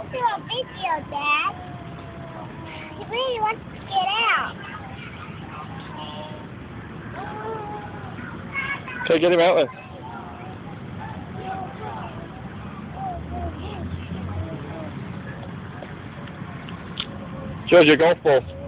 let's do a video, Dad. He really wants to get out. Okay, get him out then. George, your golf ball.